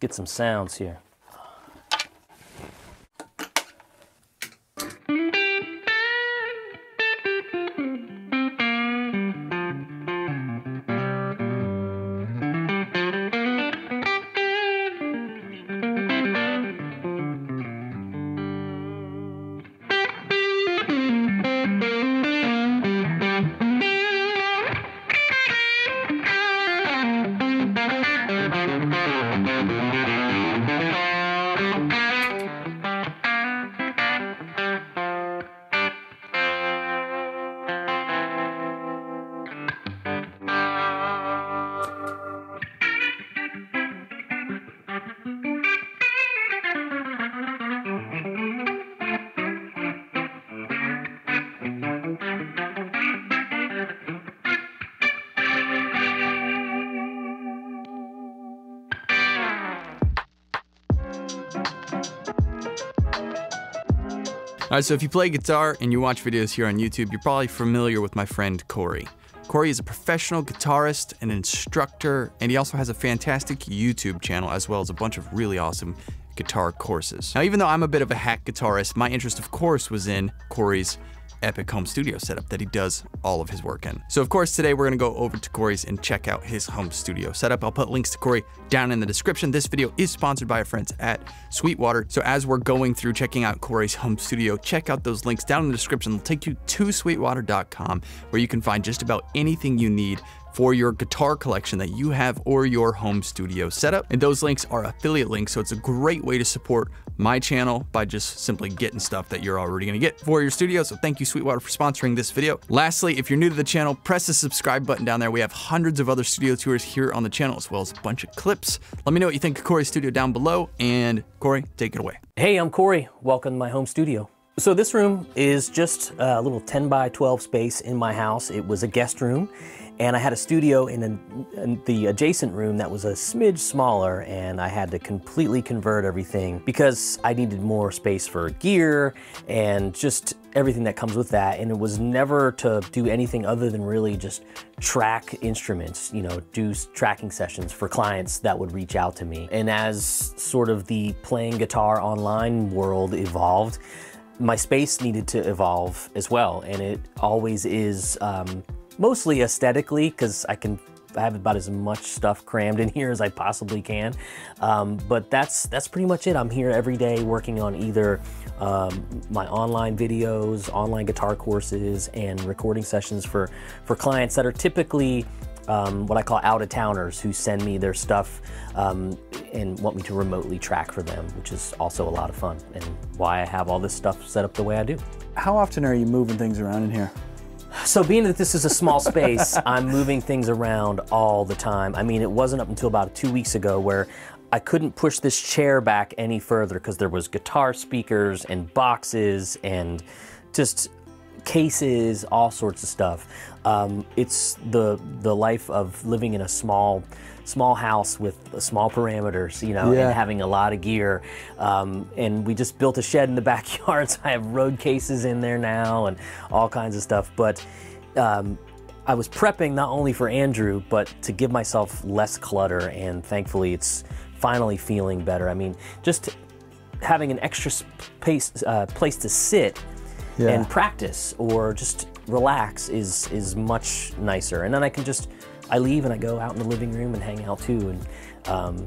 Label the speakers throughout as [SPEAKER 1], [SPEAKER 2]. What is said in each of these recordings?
[SPEAKER 1] get some sounds here.
[SPEAKER 2] All right, so if you play guitar and you watch videos here on YouTube, you're probably familiar with my friend Corey. Corey is a professional guitarist, an instructor, and he also has a fantastic YouTube channel as well as a bunch of really awesome guitar courses. Now, even though I'm a bit of a hack guitarist, my interest, of course, was in Corey's epic home studio setup that he does all of his work in. So of course today we're gonna go over to Corey's and check out his home studio setup. I'll put links to Corey down in the description. This video is sponsored by our friends at Sweetwater. So as we're going through checking out Corey's home studio, check out those links down in the description. They'll take you to sweetwater.com where you can find just about anything you need for your guitar collection that you have or your home studio setup. And those links are affiliate links, so it's a great way to support my channel by just simply getting stuff that you're already gonna get for your studio. So thank you Sweetwater for sponsoring this video. Lastly, if you're new to the channel, press the subscribe button down there. We have hundreds of other studio tours here on the channel as well as a bunch of clips. Let me know what you think of Corey's studio down below and Corey, take it away.
[SPEAKER 1] Hey, I'm Corey. Welcome to my home studio. So this room is just a little 10 by 12 space in my house. It was a guest room and I had a studio in, an, in, the adjacent room that was a smidge smaller and I had to completely convert everything because I needed more space for gear and just everything that comes with that. And it was never to do anything other than really just track instruments, you know, do tracking sessions for clients that would reach out to me. And as sort of the playing guitar online world evolved, my space needed to evolve as well. And it always is um, mostly aesthetically because I can I have about as much stuff crammed in here as I possibly can. Um, but that's that's pretty much it. I'm here every day working on either um, my online videos, online guitar courses, and recording sessions for for clients that are typically um, what I call out of towners who send me their stuff um, and want me to remotely track for them, which is also a lot of fun and why I have all this stuff set up the way I do.
[SPEAKER 3] How often are you moving things around in here?
[SPEAKER 1] So being that this is a small space, I'm moving things around all the time. I mean, it wasn't up until about two weeks ago where I couldn't push this chair back any further because there was guitar speakers and boxes and just cases, all sorts of stuff. Um, it's the the life of living in a small small house with small parameters, you know, yeah. and having a lot of gear. Um, and we just built a shed in the backyard, so I have road cases in there now and all kinds of stuff. But um, I was prepping not only for Andrew, but to give myself less clutter, and thankfully it's finally feeling better. I mean, just having an extra space, uh, place to sit yeah. and practice or just relax is is much nicer. And then I can just I leave and I go out in the living room and hang out too and um,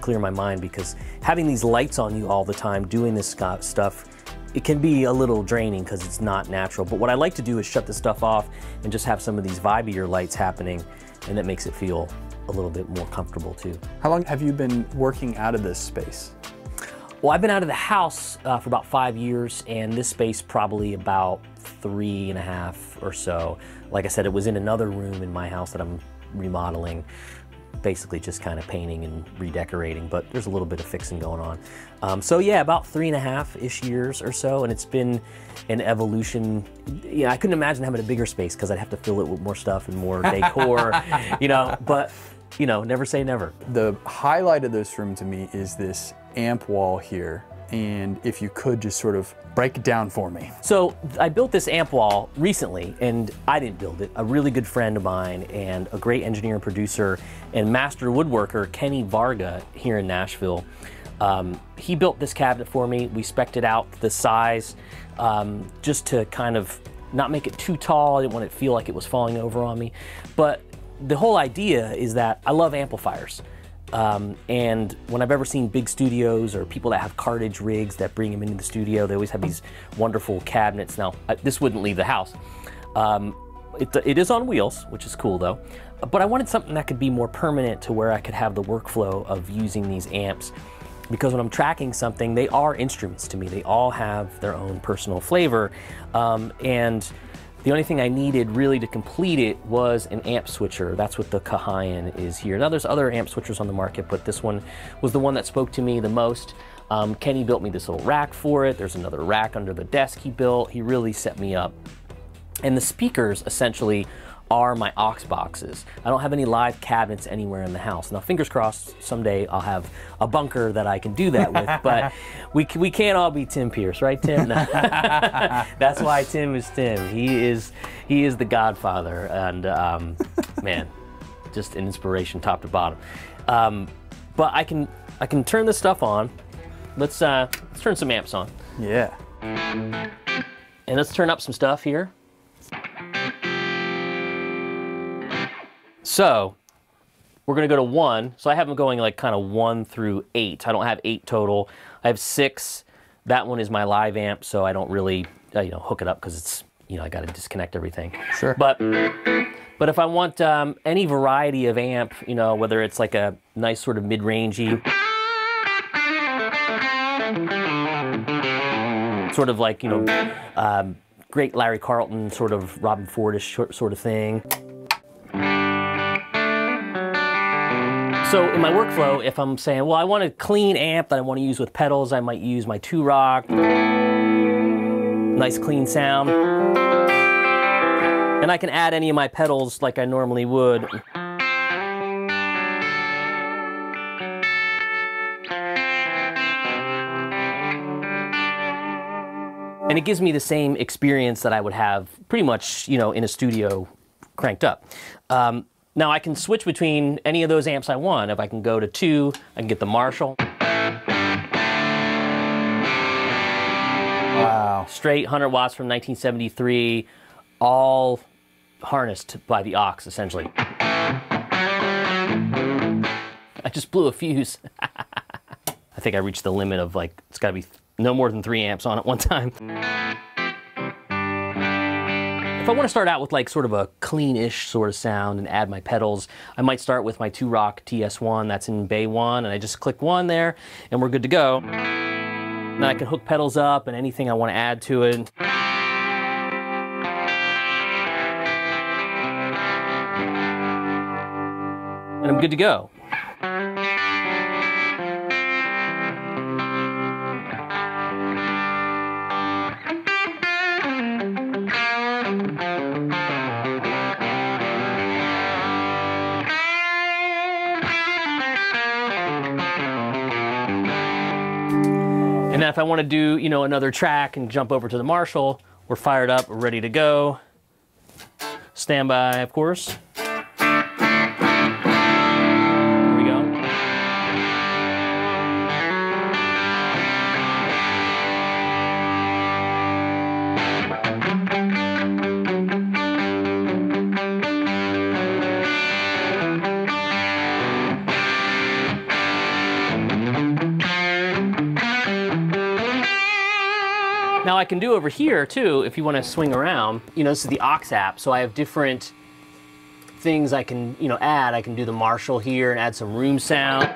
[SPEAKER 1] clear my mind because having these lights on you all the time doing this stuff it can be a little draining because it's not natural. But what I like to do is shut the stuff off and just have some of these vibier lights happening and that makes it feel a little bit more comfortable too.
[SPEAKER 3] How long have you been working out of this space?
[SPEAKER 1] Well, I've been out of the house uh, for about five years, and this space probably about three and a half or so. Like I said, it was in another room in my house that I'm remodeling, basically just kind of painting and redecorating, but there's a little bit of fixing going on. Um, so yeah, about three and a half-ish years or so, and it's been an evolution. Yeah, I couldn't imagine having a bigger space because I'd have to fill it with more stuff and more decor, you know, but you know, never say never.
[SPEAKER 3] The highlight of this room to me is this amp wall here and if you could just sort of break it down for me.
[SPEAKER 1] So I built this amp wall recently, and I didn't build it. A really good friend of mine and a great engineer and producer and master woodworker, Kenny Varga, here in Nashville. Um, he built this cabinet for me. We spec'd it out the size um, just to kind of not make it too tall. I didn't want it to feel like it was falling over on me. But the whole idea is that I love amplifiers. Um, and when I've ever seen big studios or people that have cartage rigs that bring them into the studio, they always have these wonderful cabinets. Now, I, this wouldn't leave the house. Um, it, it is on wheels, which is cool though. But I wanted something that could be more permanent to where I could have the workflow of using these amps. Because when I'm tracking something, they are instruments to me. They all have their own personal flavor. Um, and the only thing I needed really to complete it was an amp switcher. That's what the Kahayan is here. Now there's other amp switchers on the market, but this one was the one that spoke to me the most. Um, Kenny built me this little rack for it. There's another rack under the desk he built. He really set me up. And the speakers essentially are my OX boxes. I don't have any live cabinets anywhere in the house. Now, fingers crossed, someday I'll have a bunker that I can do that with, but we, we can't all be Tim Pierce, right, Tim? That's why Tim is Tim. He is, he is the godfather, and um, man, just an inspiration top to bottom. Um, but I can, I can turn this stuff on. Let's, uh, let's turn some amps on.
[SPEAKER 3] Yeah.
[SPEAKER 1] And let's turn up some stuff here. So we're gonna go to one. So I have them going like kind of one through eight. I don't have eight total. I have six. That one is my live amp, so I don't really, uh, you know, hook it up because it's, you know, I got to disconnect everything.
[SPEAKER 3] Sure.
[SPEAKER 1] But but if I want um, any variety of amp, you know, whether it's like a nice sort of mid-rangey, sort of like you know, um, great Larry Carlton sort of Robben Fordish sort of thing. So in my workflow, if I'm saying, well, I want a clean amp that I want to use with pedals, I might use my two rock, nice clean sound. And I can add any of my pedals like I normally would. And it gives me the same experience that I would have pretty much, you know, in a studio cranked up. Um, now I can switch between any of those amps I want. If I can go to two, I can get the Marshall.
[SPEAKER 3] Wow.
[SPEAKER 1] Straight 100 watts from 1973, all harnessed by the OX, essentially. I just blew a fuse. I think I reached the limit of like, it's gotta be no more than three amps on at one time. I want to start out with like sort of a clean-ish sort of sound and add my pedals, I might start with my Two Rock TS1 that's in Bay 1 and I just click one there and we're good to go. Then I can hook pedals up and anything I want to add to it. And I'm good to go. I want to do, you know, another track and jump over to the Marshall, we're fired up, we're ready to go. Standby, of course. Now I can do over here too, if you want to swing around, you know, this is the OX app, so I have different things I can, you know, add. I can do the Marshall here and add some room sound.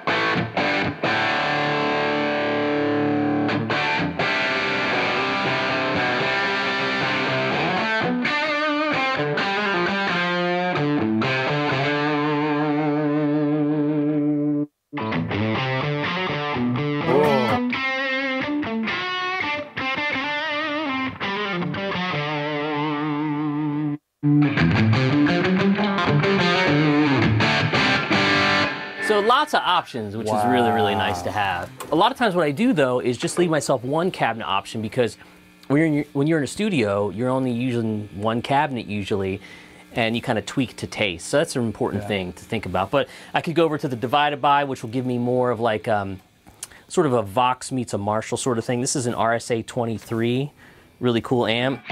[SPEAKER 1] Options, which is really, really nice to have. A lot of times what I do though is just leave myself one cabinet option because when you're in, your, when you're in a studio, you're only using one cabinet usually, and you kind of tweak to taste. So that's an important
[SPEAKER 3] Yeah.
[SPEAKER 1] thing to think about. But I could go over to the divided by, which will give me more of like um, sort of a Vox meets a Marshall sort of thing. This is an RSA 23, really cool amp.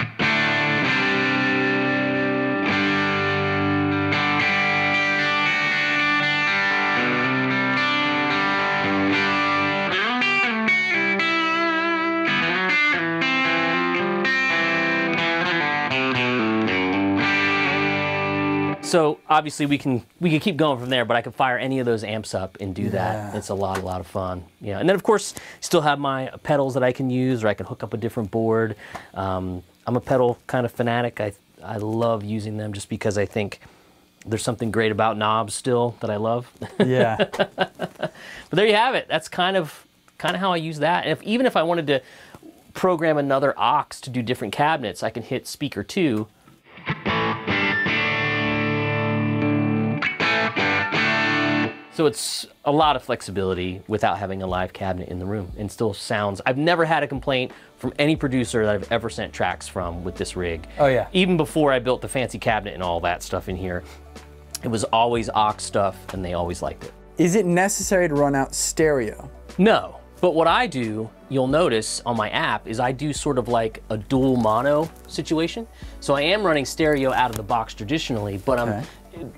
[SPEAKER 1] So obviously we can we can keep going from there, but I can fire any of those amps up and do that. It's a lot, a lot of fun. Yeah, and then of course still have my pedals that I can use, or I can hook up a different board. Um, I'm a pedal kind of fanatic. I I love using them just because I think there's something great about knobs still that I love.
[SPEAKER 3] Yeah.
[SPEAKER 1] But there you have it. That's kind of kind of how I use that. And if even if I wanted to program another OX to do different cabinets, I can hit speaker two. So it's a lot of flexibility without having a live cabinet in the room and still sounds. I've never had a complaint from any producer that I've ever sent tracks from with this rig.
[SPEAKER 3] Oh, yeah.
[SPEAKER 1] Even before I built the fancy cabinet and all that stuff in here, it was always OX stuff and they always liked it.
[SPEAKER 3] Is it necessary to run out stereo?
[SPEAKER 1] No. But what I do, you'll notice on my app, is I do sort of like a dual mono situation. So I am running stereo out of the box traditionally, but I'm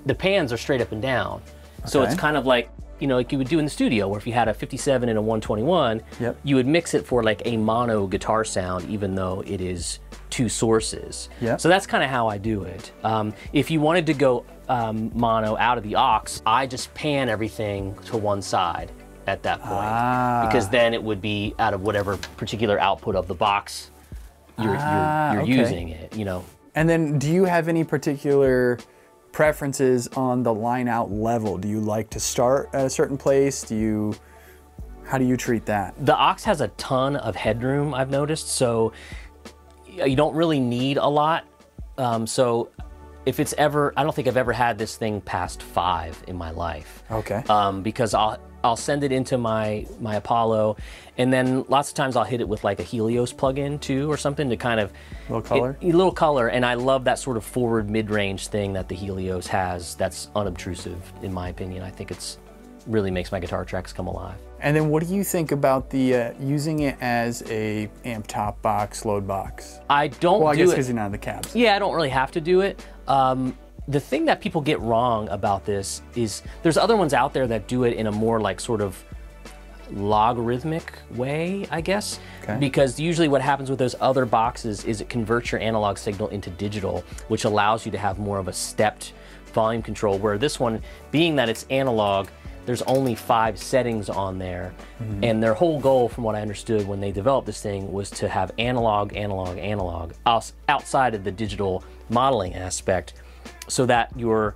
[SPEAKER 1] the pans are straight up and down. So it's kind of like you know, like you would do in the studio, where if you had a 57 and a 121,
[SPEAKER 3] Yep.
[SPEAKER 1] you would mix it for like a mono guitar sound, even though it is two sources.
[SPEAKER 3] Yep.
[SPEAKER 1] So that's kind of how I do it. Um, if you wanted to go um, mono out of the OX, I just pan everything to one side at that point
[SPEAKER 3] Ah.
[SPEAKER 1] because then it would be out of whatever particular output of the box you're,
[SPEAKER 3] Ah,
[SPEAKER 1] you're, you're
[SPEAKER 3] okay.
[SPEAKER 1] using it. You know,
[SPEAKER 3] And then do you have any particular preferences on the line out level? Do you like to start at a certain place? Do you how do you treat that?
[SPEAKER 1] the OX has a ton of headroom i've noticed so you don't really need a lot um, so if it's ever i don't think i've ever had this thing past five in my life
[SPEAKER 3] Okay.
[SPEAKER 1] um, because i'll I'll send it into my my Apollo, and then lots of times I'll hit it with like a Helios plugin too, or something to kind of
[SPEAKER 3] Little color?
[SPEAKER 1] it- a little color. And I love that sort of forward mid-range thing that the Helios has. That's unobtrusive, in my opinion. I think it's really makes my guitar tracks come alive.
[SPEAKER 3] And then what do you think about the uh, using it as a amp top box, load box?
[SPEAKER 1] I don't
[SPEAKER 3] Well, I
[SPEAKER 1] do
[SPEAKER 3] guess
[SPEAKER 1] it.
[SPEAKER 3] because you're not in the cabs.
[SPEAKER 1] Yeah, I don't really have to do it. Um, the thing that people get wrong about this is there's other ones out there that do it in a more like sort of logarithmic way, I guess.
[SPEAKER 3] Okay.
[SPEAKER 1] Because usually what happens with those other boxes is it converts your analog signal into digital, which allows you to have more of a stepped volume control. Where this one, being that it's analog, there's only five settings on there. Mm-hmm. And their whole goal, from what I understood when they developed this thing, was to have analog, analog, analog outside of the digital modeling aspect so that your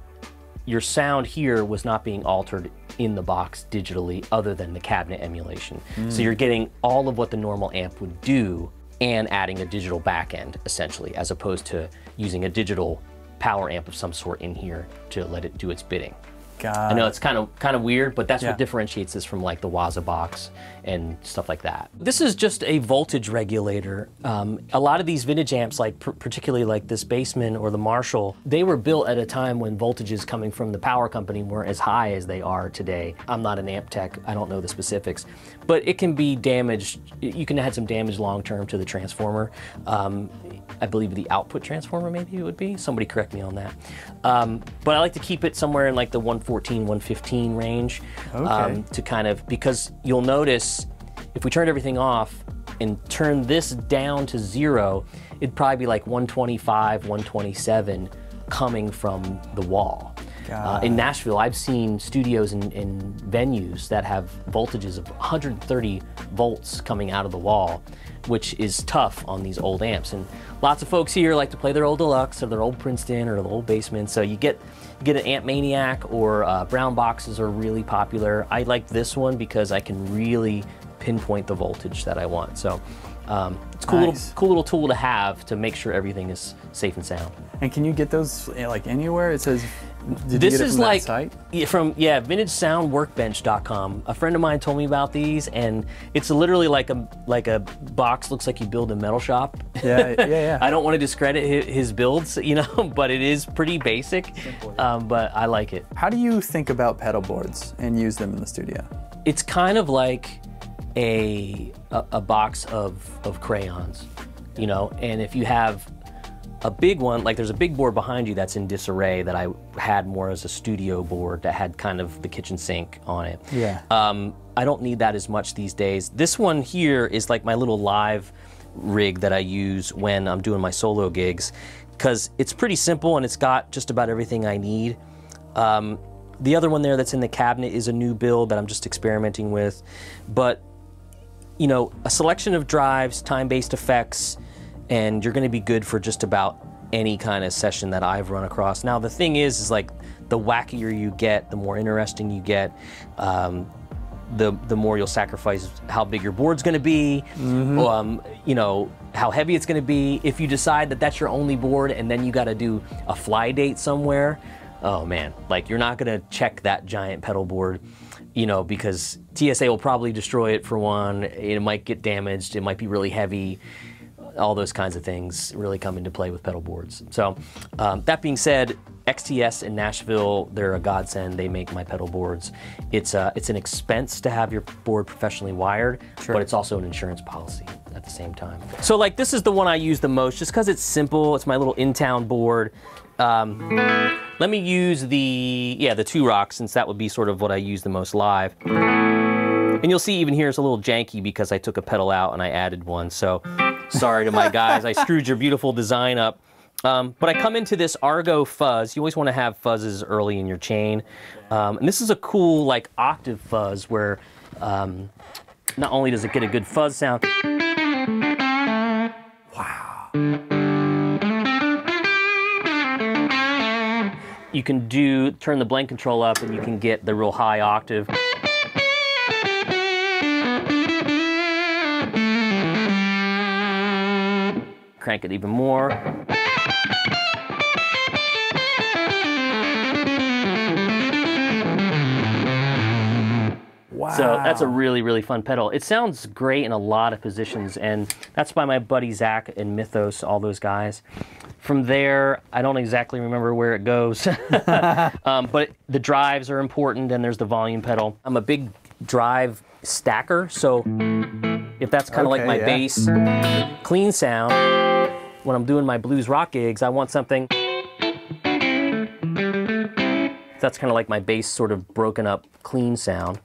[SPEAKER 1] your sound here was not being altered in the box digitally other than the cabinet emulation. So hmm. you're getting all of what the normal amp would do and adding a digital backend essentially as opposed to using a digital power amp of some sort in here to let it do its bidding.
[SPEAKER 3] God.
[SPEAKER 1] I know it's kind of kind of weird, but that's
[SPEAKER 3] Yeah.
[SPEAKER 1] what differentiates this from like the Waza box and stuff like that. This is just a voltage regulator. Um, a lot of these vintage amps, like pr- particularly like this Bassman or the Marshall, they were built at a time when voltages coming from the power company weren't as high as they are today. I'm not an amp tech. I don't know the specifics, but it can be damaged. You can add some damage long term to the transformer. Um, I believe the output transformer maybe it would be. Somebody correct me on that. Um, but I like to keep it somewhere in like the 114, 115 range um, to kind of because you'll notice if we turned everything off and turned this down to zero, it'd probably be like 125, 127 coming from the wall. Uh, in Nashville, I've seen studios and, and venues that have voltages of 130 volts coming out of the wall, which is tough on these old amps. And lots of folks here like to play their old Deluxe or their old Princeton or their old Bassman. So you get get an Ant Maniac or uh, Brown boxes are really popular. I like this one because I can really pinpoint the voltage that I want. So um, it's a cool
[SPEAKER 3] Nice.
[SPEAKER 1] little cool little tool to have to make sure everything is safe and sound.
[SPEAKER 3] And can you get those eh, like anywhere? It says. Did
[SPEAKER 1] this
[SPEAKER 3] you get it
[SPEAKER 1] is like
[SPEAKER 3] site?
[SPEAKER 1] from yeah vintagesoundworkbench.com. A friend of mine told me about these, and it's literally like a like a box looks like you build a metal shop.
[SPEAKER 3] Yeah, yeah, yeah.
[SPEAKER 1] I don't want to discredit his builds, you know, but it is pretty basic. Um, but I like it.
[SPEAKER 3] How do you think about pedal boards and use them in the studio?
[SPEAKER 1] It's kind of like a a, a box of of crayons, you know, and if you have a big one, like there's a big board behind you that's in disarray that I had more as a studio board that had kind of the kitchen sink on it.
[SPEAKER 3] Yeah.
[SPEAKER 1] Um, I don't need that as much these days. This one here is like my little live rig that I use when I'm doing my solo gigs because it's pretty simple and it's got just about everything I need. Um, the other one there that's in the cabinet is a new build that I'm just experimenting with. But, you know, a selection of drives, time-based effects, and you're gonna be good for just about any kind of session that I've run across. Now, the thing is, is like the wackier you get, the more interesting you get, um, the, the more you'll sacrifice how big your board's gonna be, um, you know, how heavy it's gonna be. If you decide that that's your only board and then you gotta do a fly date somewhere, oh man, like you're not gonna check that giant pedal board, you know, because TSA will probably destroy it for one. It might get damaged. It might be really heavy. All those kinds of things really come into play with pedal boards. So, um, that being said, XTS in Nashville, they're a godsend. They make my pedal boards. It's a, it's an expense to have your board professionally wired,
[SPEAKER 3] Sure.
[SPEAKER 1] but it's also an insurance policy at the same time. So like this is the one I use the most just because it's simple. It's my little in-town board. Um, let me use the, yeah, the two rocks since that would be sort of what I use the most live. And you'll see even here it's a little janky because I took a pedal out and I added one. So sorry to my guys, I screwed your beautiful design up. Um, but I come into this Argo fuzz. You always want to have fuzzes early in your chain. Um, and this is a cool like octave fuzz where um, not only does it get a good fuzz sound. Wow. You can do turn the blend control up and you can get the real high octave. Crank it even more.
[SPEAKER 3] Wow.
[SPEAKER 1] So that's a really, really fun pedal. It sounds great in a lot of positions, and that's by my buddy Zach and Mythos, all those guys. From there, I don't exactly remember where it goes, um, but the drives are important, and there's the volume pedal. I'm a big drive stacker, so if that's kind of like my
[SPEAKER 3] yeah.
[SPEAKER 1] bass, clean sound, when I'm doing my blues rock gigs, I want something. That's kind of like my bass sort of broken up clean sound.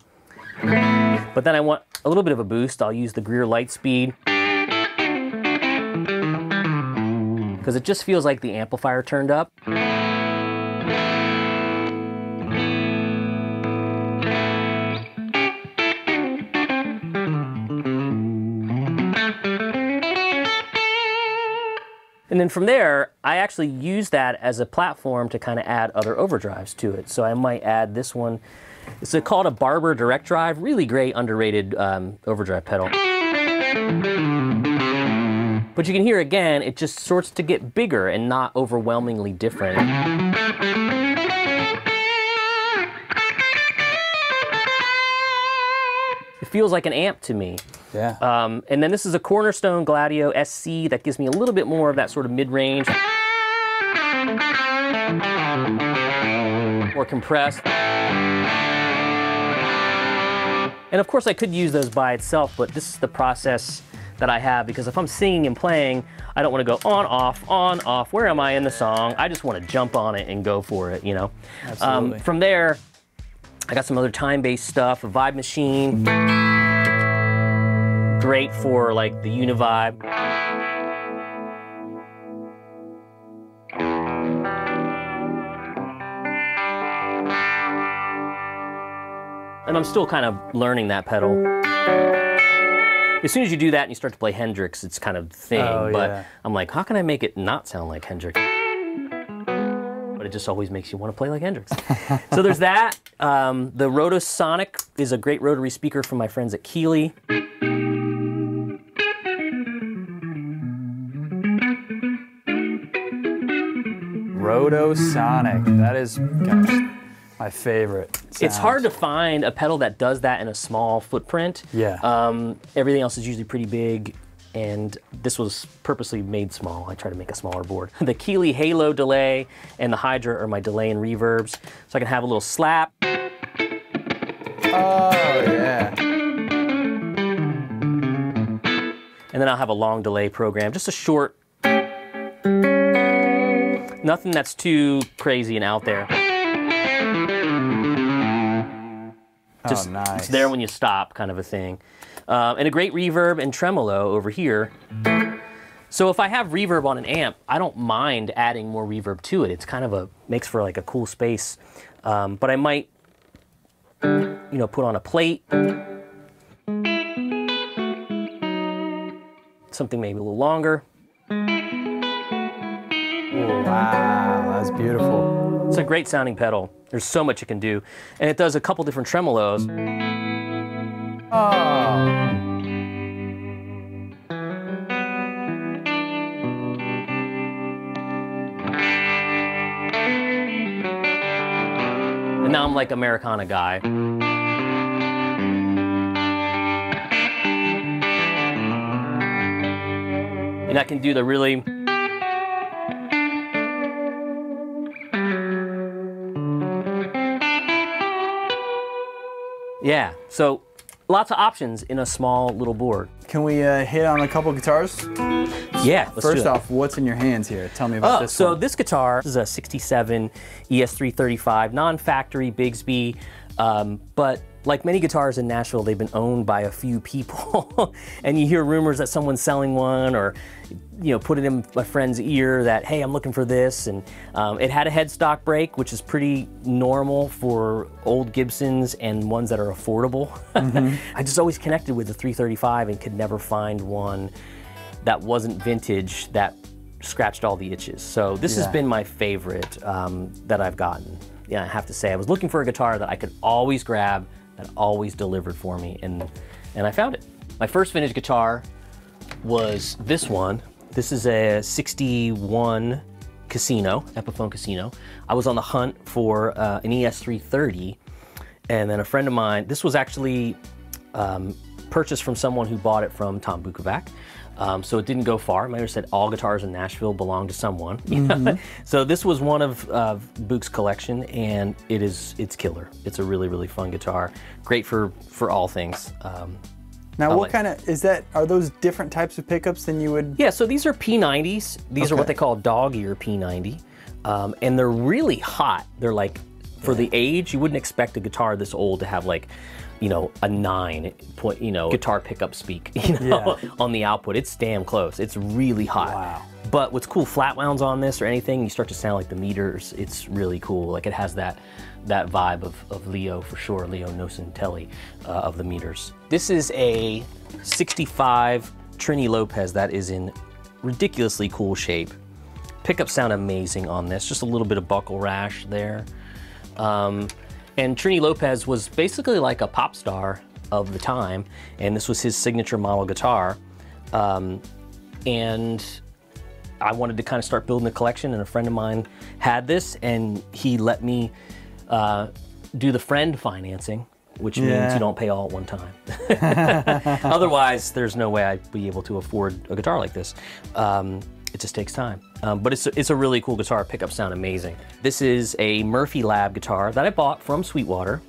[SPEAKER 1] But then I want a little bit of a boost. I'll use the Greer Lightspeed. Because it just feels like the amplifier turned up. And then from there, I actually use that as a platform to kind of add other overdrives to it. So I might add this one. It's called a Barber Direct Drive. Really great, underrated um, overdrive pedal. But you can hear again, it just starts to get bigger and not overwhelmingly different. It feels like an amp to me.
[SPEAKER 3] Yeah.
[SPEAKER 1] Um, and then this is a Cornerstone Gladio SC that gives me a little bit more of that sort of mid-range. More compressed. And of course I could use those by itself, but this is the process that I have because if I'm singing and playing, I don't want to go on, off, on, off. Where am I in the song? I just want to jump on it and go for it, you know?
[SPEAKER 3] Absolutely.
[SPEAKER 1] Um, from there, I got some other time-based stuff, a Vibe Machine. Great for like the Univibe. And I'm still kind of learning that pedal. As soon as you do that and you start to play Hendrix, it's kind of thing.
[SPEAKER 3] Oh,
[SPEAKER 1] but
[SPEAKER 3] yeah.
[SPEAKER 1] I'm like, how can I make it not sound like Hendrix? But but it just always makes you want to play like Hendrix. so there's that. Um, the Rotosonic is a great rotary speaker from my friends at Keeley.
[SPEAKER 3] Rotosonic. That is gosh, my favorite.
[SPEAKER 1] It's hard to find a pedal that does that in a small footprint.
[SPEAKER 3] Yeah.
[SPEAKER 1] Um, everything else is usually pretty big, and this was purposely made small. I try to make a smaller board. The Keeley Halo delay and the Hydra are my delay and reverbs, so I can have a little slap.
[SPEAKER 3] Oh yeah.
[SPEAKER 1] And then I'll have a long delay program, just a short, nothing that's too crazy and out there. Just
[SPEAKER 3] oh nice.
[SPEAKER 1] it's there when you stop, kind of a thing. Um, and a great reverb and tremolo over here. So if I have reverb on an amp, I don't mind adding more reverb to it. It's kind of a makes for like a cool space. Um, but I might, you know, put on a plate. Something maybe a little longer.
[SPEAKER 3] Wow, that's beautiful.
[SPEAKER 1] It's a great sounding pedal. There's so much it can do. And it does a couple different tremolos.
[SPEAKER 3] Oh.
[SPEAKER 1] And now I'm like Americana guy. And I can do the really Yeah, so lots of options in a small little board.
[SPEAKER 3] Can we uh, hit on a couple guitars?
[SPEAKER 1] Yeah, let's do
[SPEAKER 3] First off, what's in your hands here? Tell me about
[SPEAKER 1] Oh,
[SPEAKER 3] this
[SPEAKER 1] so
[SPEAKER 3] one.
[SPEAKER 1] this guitar is a 67 ES335 non-factory Bigsby, um, but like many guitars in Nashville, they've been owned by a few people, and you hear rumors that someone's selling one, or you know, put it in a friend's ear that hey, I'm looking for this, and um, it had a headstock break, which is pretty normal for old Gibsons and ones that are affordable. I just always connected with the 335 and could never find one that wasn't vintage that scratched all the itches. So this has been my favorite um, that I've gotten. Yeah, I have to say, I was looking for a guitar that I could always grab, that always delivered for me, and and I found it. My first vintage guitar was this one. This is a 61 Casino, Epiphone Casino. I was on the hunt for uh, an ES330, and then a friend of mine, this was actually um, purchased from someone who bought it from Tom Bukovac. Um, so it didn't go far. I said all guitars in Nashville belong to someone. so this was one of uh, Book's collection, and it is it's killer. It's a really really fun guitar. Great for for all things. Um,
[SPEAKER 3] now,
[SPEAKER 1] I
[SPEAKER 3] what
[SPEAKER 1] like-
[SPEAKER 3] kind of is that? Are those different types of pickups than you would?
[SPEAKER 1] Yeah, so these are P90s. These are what they call dog ear P90. Um, and they're really hot. They're like, for the age, you wouldn't expect a guitar this old to have like, you know, a nine point, you know, guitar pickup speak, you know, on the output. It's damn close. It's really hot.
[SPEAKER 3] Wow.
[SPEAKER 1] But what's cool, flat wounds on this or anything, you start to sound like the meters. It's really cool. Like it has that that vibe of, of Leo for sure, Leo Nocentelli uh, of the meters. This is a 65 Trini Lopez that is in ridiculously cool shape. Pickups sound amazing on this, just a little bit of buckle rash there. Um, and Trini Lopez was basically like a pop star of the time, and this was his signature model guitar. Um, and I wanted to kind of start building a collection, and a friend of mine had this, and he let me uh, do the friend financing, which means you don't pay all at one time. Otherwise, there's no way I'd be able to afford a guitar like this. Um, it just takes time. Um, but it's a, it's a really cool guitar. Pickups sound amazing. This is a Murphy Lab guitar that I bought from Sweetwater.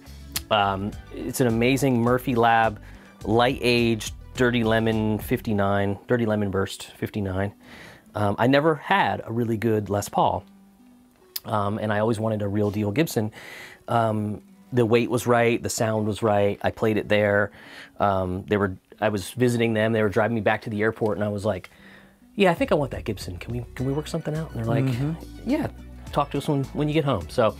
[SPEAKER 1] Um, it's an amazing Murphy Lab light aged Dirty Lemon 59, Dirty Lemon Burst 59. Um, I never had a really good Les Paul, um, and I always wanted a real deal Gibson. Um, the weight was right, the sound was right. I played it there. Um, they were, I was visiting them. They were driving me back to the airport, and I was like, "Yeah, I think I want that Gibson. Can we can we work something out?" And they're like, "Yeah, talk to us when when you get home." So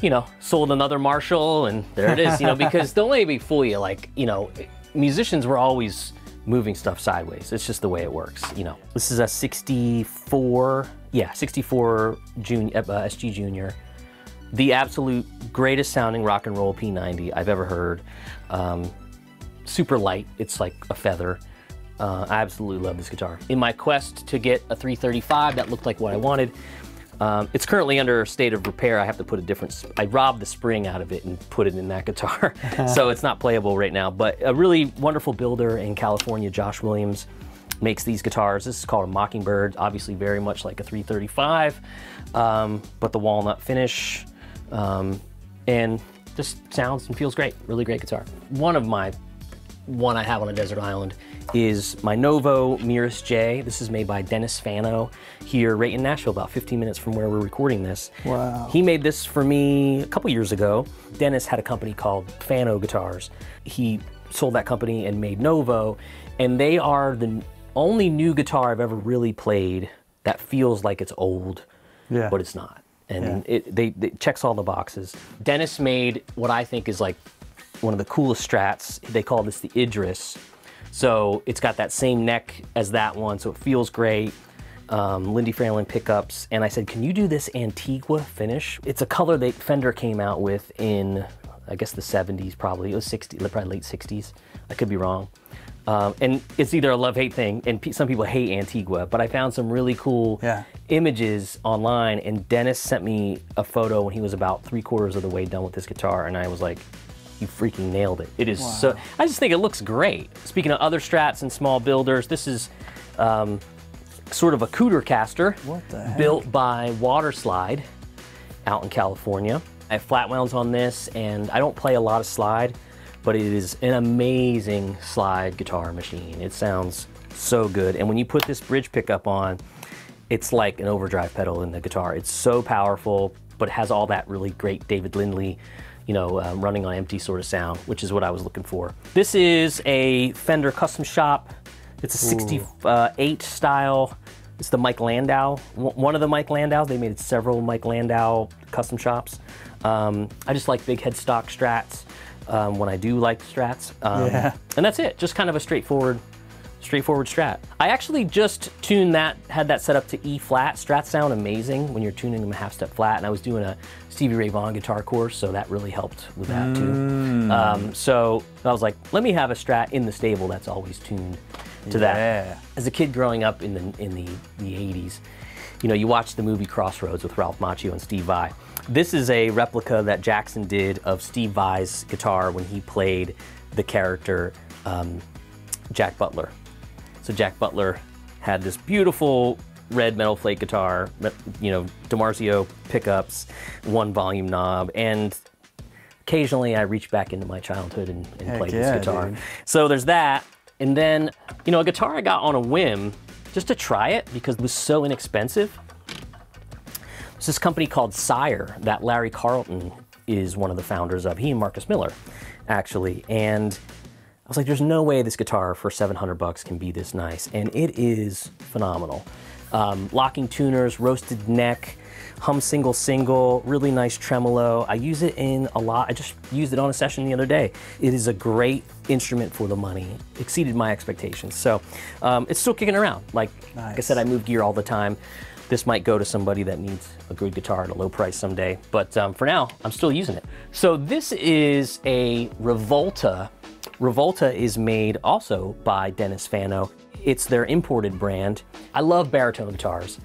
[SPEAKER 1] you know, sold another Marshall, and there it is. You know, because don't let me fool you. Like, you know, musicians were always moving stuff sideways. It's just the way it works. You know, this is a '64 Yeah, 64 junior, uh, SG Junior. The absolute greatest sounding rock and roll P90 I've ever heard. Um, super light, it's like a feather. Uh, I absolutely love this guitar. In my quest to get a 335 that looked like what I wanted, um, it's currently under state of repair. I have to put a different, I robbed the spring out of it and put it in that guitar. so it's not playable right now, but a really wonderful builder in California, Josh Williams, makes these guitars. This is called a Mockingbird, obviously very much like a 335, um, but the walnut finish, um, and just sounds and feels great. Really great guitar. One of my one I have on a desert island is my Novo Miris J. This is made by Dennis Fano here right in Nashville, about 15 minutes from where we're recording this.
[SPEAKER 3] Wow.
[SPEAKER 1] He made this for me a couple years ago. Dennis had a company called Fano Guitars. He sold that company and made Novo, and they are the only new guitar I've ever really played that feels like it's old,
[SPEAKER 3] Yeah.
[SPEAKER 1] but it's not. And
[SPEAKER 3] Yeah.
[SPEAKER 1] it, they, they checks all the boxes. Dennis made what I think is like one of the coolest strats. They call this the Idris. So it's got that same neck as that one, so it feels great. Um, Lindy Fralin pickups, and I said, "Can you do this Antigua finish?" It's a color that Fender came out with in, I guess the 70s, probably it was 60, probably late 60s. I could be wrong. Um, and it's either a love-hate thing, and pe- some people hate Antigua, but I found some really cool
[SPEAKER 3] Yeah.
[SPEAKER 1] images online, and Dennis sent me a photo when he was about three quarters of the way done with this guitar, and I was like, "You freaking nailed it! It is so." I just think it looks great. Speaking of other strats and small builders, this is um, sort of a Coodercaster
[SPEAKER 3] What the heck?
[SPEAKER 1] built by Waterslide out in California. I have flat wounds on this, and I don't play a lot of slide, but it is an amazing slide guitar machine. It sounds so good, and when you put this bridge pickup on, it's like an overdrive pedal in the guitar. It's so powerful, but it has all that really great David Lindley, you know, um, running on empty sort of sound, which is what I was looking for. This is a Fender Custom Shop. It's a 68 style. It's the Mike Landau, one of the Mike Landaus. They made several Mike Landau custom shops. Um, I just like big headstock strats um, when I do like strats. Um,
[SPEAKER 3] Yeah.
[SPEAKER 1] And that's it. Just kind of a straightforward straightforward strat. I actually just tuned that, had that set up to E flat. Strats sound amazing when you're tuning them a half step flat, and I was doing a Stevie Ray Vaughan guitar course, so that really helped with that too. Um, so I was like, let me have a strat in the stable that's always tuned to
[SPEAKER 3] Yeah.
[SPEAKER 1] that. As a kid growing up in the in the, the 80s, you know, you watched the movie Crossroads with Ralph Macchio and Steve Vai. This is a replica that Jackson did of Steve Vai's guitar when he played the character um, Jack Butler. So Jack Butler had this beautiful red metal flake guitar, you know, DiMarzio pickups, one volume knob, and occasionally I reach back into my childhood and, and play
[SPEAKER 3] yeah,
[SPEAKER 1] this guitar.
[SPEAKER 3] dude.
[SPEAKER 1] So there's that, and then you know, a guitar I got on a whim just to try it because it was so inexpensive. It's this company called Sire that Larry Carlton is one of the founders of. He and Marcus Miller, actually. And I was like, there's no way this guitar for 700 bucks can be this nice. And it is phenomenal. Um, locking tuners, roasted neck, hum single single, really nice tremolo. I use it in a lot. I just used it on a session the other day. It is a great instrument for the money. Exceeded my expectations. So um, it's still kicking around. Like, like I said, I move gear all the time. This might go to somebody that needs a good guitar at a low price someday, but um, for now, I'm still using it. So this is a Rivolta. Rivolta is made also by Dennis Fano. It's their imported brand. I love baritone guitars,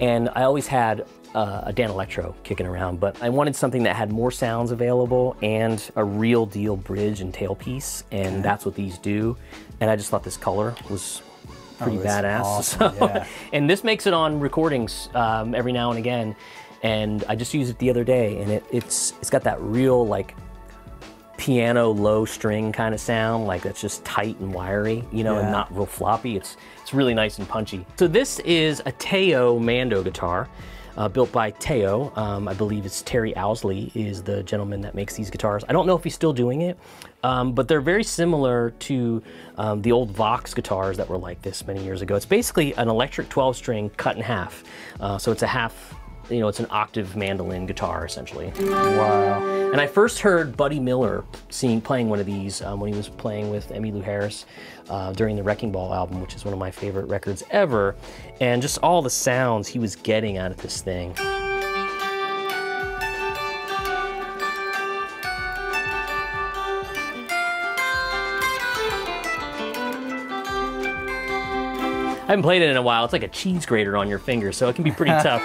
[SPEAKER 1] and I always had uh, a Danelectro kicking around, but I wanted something that had more sounds available and a real deal bridge and tailpiece, and that's what these do. And I just thought this color was pretty
[SPEAKER 3] Oh,
[SPEAKER 1] badass.
[SPEAKER 3] awesome,
[SPEAKER 1] So-
[SPEAKER 3] yeah.
[SPEAKER 1] and this makes it on recordings um, every now and again. And I just used it the other day, and it, it's it's got that real like piano low string kind of sound, like that's just tight and wiry, you know,
[SPEAKER 3] Yeah.
[SPEAKER 1] and not real floppy. It's it's really nice and punchy. So this is a Teo Mando guitar. Uh, built by Teo, um, I believe it's Terry Owsley is the gentleman that makes these guitars. I don't know if he's still doing it, um, but they're very similar to um, the old Vox guitars that were like this many years ago. It's basically an electric 12 string cut in half. Uh, so it's a half, you know, it's an octave mandolin guitar essentially.
[SPEAKER 3] Wow.
[SPEAKER 1] And I first heard Buddy Miller seeing playing one of these um, when he was playing with Emmylou Harris uh, during the Wrecking Ball album, which is one of my favorite records ever. And just all the sounds he was getting out of this thing. I haven't played it in a while. It's like a cheese grater on your finger, so it can be pretty tough.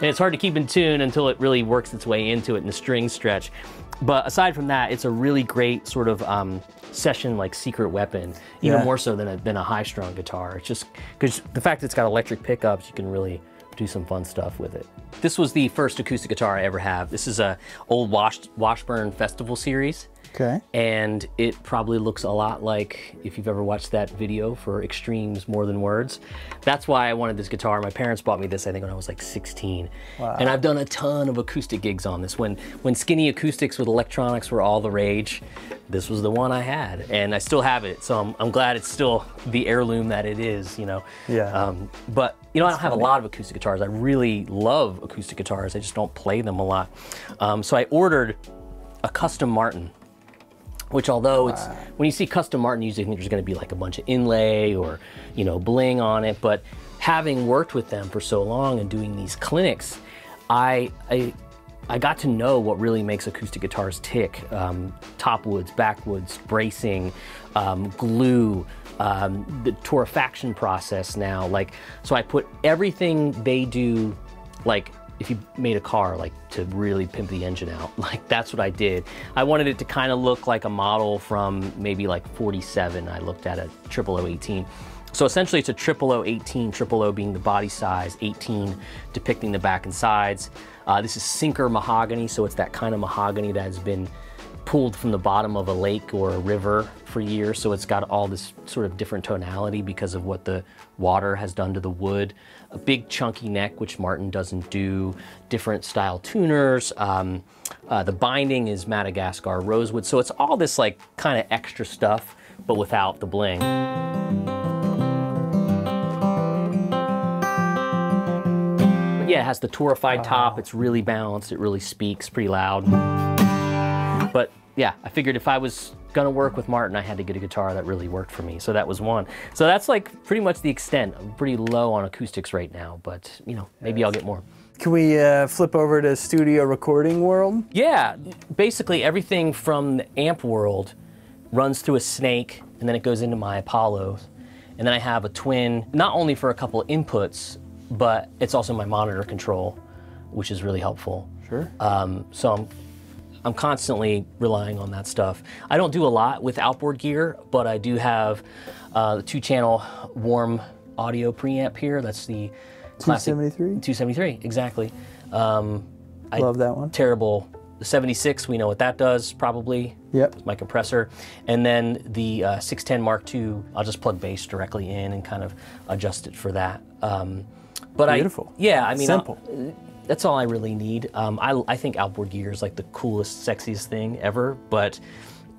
[SPEAKER 1] And it's hard to keep in tune until it really works its way into it and the strings stretch. But aside from that, it's a really great sort of um, session like secret weapon, even
[SPEAKER 3] Yeah.
[SPEAKER 1] more so than a, than a high strung guitar. It's just because the fact that it's got electric pickups, you can really do some fun stuff with it. This was the first acoustic guitar I ever have. This is a old Wash, Washburn Festival series
[SPEAKER 3] Okay.
[SPEAKER 1] and it probably looks a lot like if you've ever watched that video for Extremes More Than Words. That's why I wanted this guitar. My parents bought me this, I think, when I was like 16. And I've done a ton of acoustic gigs on this. When when skinny acoustics with electronics were all the rage, this was the one I had, and I still have it. So I'm, I'm glad it's still the heirloom that it is. You know.
[SPEAKER 3] Yeah.
[SPEAKER 1] Um, but you know, I don't have a lot of acoustic guitars. I really love acoustic guitars. I just don't play them a lot. Um, so I ordered a custom Martin which although it's when you see custom music, you think there's going to be like a bunch of inlay or you know bling on it. But having worked with them for so long and doing these clinics, I I, I got to know what really makes acoustic guitars tick: um, top woods, backwoods, bracing, um, glue. Um, the torrefaction process now, like, so I put everything they do, like if you made a car like to really pimp the engine out like that's what i did. I wanted it to kind of look like a model from maybe like 47 i looked at a 00018 so essentially it's a 00018 000 being the body size 18 depicting the back and sides. Uh, this is sinker mahogany so it's that kind of mahogany that has been pulled from the bottom of a lake or a river for years, so it's got all this sort of different tonality because of what the water has done to the wood. A big chunky neck, which Martin doesn't do. Different style tuners. Um, uh, the binding is Madagascar rosewood, so it's all this like kind of extra stuff, but without the bling. But yeah, it has the torrefied top. It's really balanced. It really speaks pretty loud. But yeah, I figured if I was gonna work with Martin, I had to get a guitar that really worked for me. So that was one. So that's like pretty much the extent. I'm pretty low on acoustics right now, but you know, maybe I'll get more.
[SPEAKER 3] Can we uh, flip over to studio recording world?
[SPEAKER 1] Yeah, basically everything from the amp world runs through a snake and then it goes into my Apollo. And then I have a twin, not only for a couple inputs, but it's also my monitor control, which is really helpful.
[SPEAKER 3] Sure.
[SPEAKER 1] Um, so I'm, I'm constantly relying on that stuff. I don't do a lot with outboard gear, but I do have uh, the two-channel warm audio preamp here. That's the classic
[SPEAKER 3] 273?
[SPEAKER 1] 273, exactly. Um, I,
[SPEAKER 3] Love that one.
[SPEAKER 1] Terrible. The 76, we know what that does probably.
[SPEAKER 3] Yep.
[SPEAKER 1] My compressor. And then the uh, 610 Mark II, I'll just plug bass directly in and kind of adjust it for that. Um, but
[SPEAKER 3] Beautiful.
[SPEAKER 1] I, yeah, I mean,
[SPEAKER 3] Simple.
[SPEAKER 1] I'll- that's all I really need. Um, I, I think outboard gear is like the coolest, sexiest thing ever, but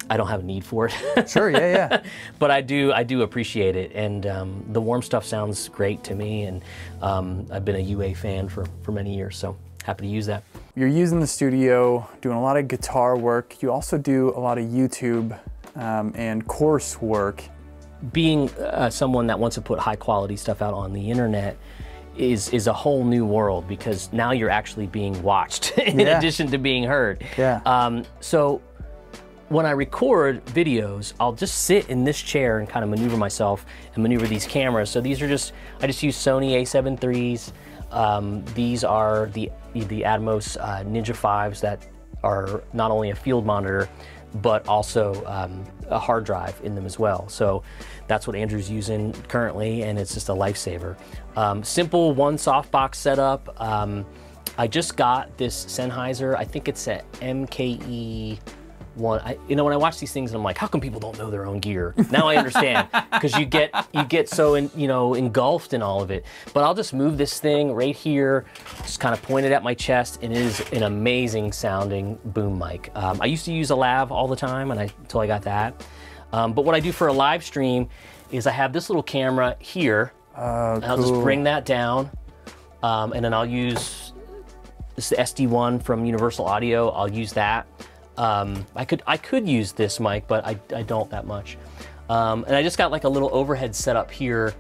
[SPEAKER 1] I don't have a need for it.
[SPEAKER 3] Sure, yeah, yeah.
[SPEAKER 1] but I do I do appreciate it, and um, the warm stuff sounds great to me, and um, I've been a UA fan for for many years, so happy to use that.
[SPEAKER 3] You're using the studio, doing a lot of guitar work. You also do a lot of YouTube um, and course work.
[SPEAKER 1] Being uh, someone that wants to put high quality stuff out on the internet is is a whole new world because now you're actually being watched in
[SPEAKER 3] Yeah.
[SPEAKER 1] addition to being heard.
[SPEAKER 3] Yeah.
[SPEAKER 1] Um, so when I record videos, I'll just sit in this chair and kind of maneuver myself and maneuver these cameras. So these are just, I just use Sony A7 IIIs. Um, these are the, the Atomos uh, Ninja 5s that are not only a field monitor, but also um, a hard drive in them as well. So that's what Andrew's using currently, and it's just a lifesaver. Um, simple one softbox setup. Um, I just got this Sennheiser. I think it's a MKE one. I, you know, when I watch these things, I'm like, how come people don't know their own gear? Now I understand because you get you get so in, you know engulfed in all of it. But I'll just move this thing right here, just kind of point it at my chest, and it is an amazing sounding boom mic. Um, I used to use a lav all the time, and I until I got that. Um, but what I do for a live stream is I have this little camera here. And I'll just bring that down, um, and then I'll use This is the SD1 from Universal Audio. I'll use that. Um, I could I could use this mic, but I, I don't that much. Um, and I just got like a little overhead setup here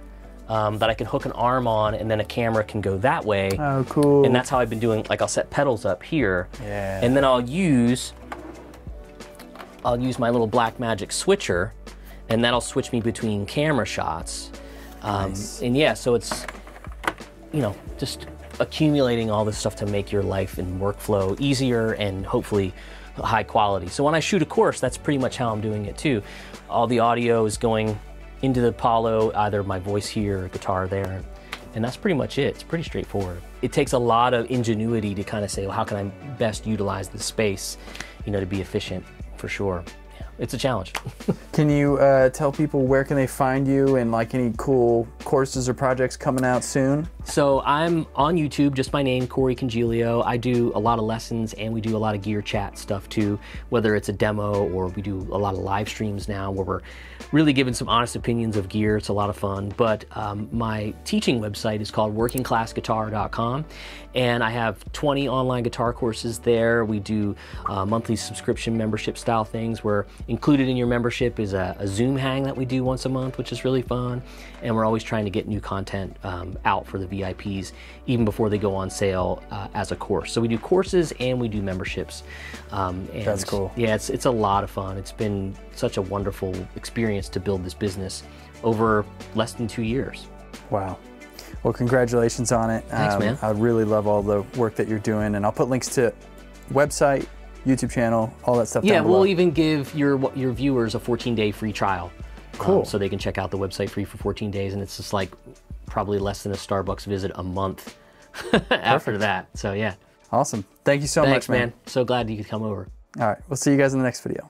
[SPEAKER 1] um, that I can hook an arm on, and then a camera can go that way.
[SPEAKER 3] Oh, cool.
[SPEAKER 1] And that's how I've been doing. Like I'll set pedals up here,
[SPEAKER 3] Yeah.
[SPEAKER 1] and then I'll use I'll use my little Blackmagic switcher, and that'll switch me between camera shots. Um,
[SPEAKER 3] Nice.
[SPEAKER 1] And yeah, so it's you know just accumulating all this stuff to make your life and workflow easier and hopefully high quality. So when I shoot a course, that's pretty much how I'm doing it too. All the audio is going into the Apollo, either my voice here or guitar there. And that's pretty much it. It's pretty straightforward. It takes a lot of ingenuity to kind of say, well, how can I best utilize the space, you know, to be efficient for sure. It's a challenge.
[SPEAKER 3] Can you uh, tell people where can they find you and like any cool courses or projects coming out soon?
[SPEAKER 1] So I'm on YouTube, just my name, Corey Congilio. I do a lot of lessons and we do a lot of gear chat stuff too, whether it's a demo or we do a lot of live streams now where we're really giving some honest opinions of gear. It's a lot of fun. But um, my teaching website is called workingclassguitar.com and I have 20 online guitar courses there. We do uh, monthly subscription membership style things where included in your membership is a, a Zoom hang that we do once a month, which is really fun. And we're always trying to get new content um, out for the VIPs even before they go on sale uh, as a course. So we do courses and we do memberships. Um, and
[SPEAKER 3] That's cool.
[SPEAKER 1] Yeah, it's, it's a lot of fun. It's been such a wonderful experience to build this business over less than two years.
[SPEAKER 3] Wow. Well, congratulations on it.
[SPEAKER 1] Thanks, man.
[SPEAKER 3] I really love all the work that you're doing, and I'll put links to website, YouTube channel, all that stuff.
[SPEAKER 1] Yeah,
[SPEAKER 3] down below.
[SPEAKER 1] we'll even give your your viewers a 14 day free trial. um,
[SPEAKER 3] Cool.
[SPEAKER 1] so they can check out the website free for 14 days, and it's just like probably less than a Starbucks visit a month after that. So yeah,
[SPEAKER 3] awesome. Thank you so
[SPEAKER 1] thanks,
[SPEAKER 3] much,
[SPEAKER 1] man. So glad you could come over.
[SPEAKER 3] All right, we'll see you guys in the next video.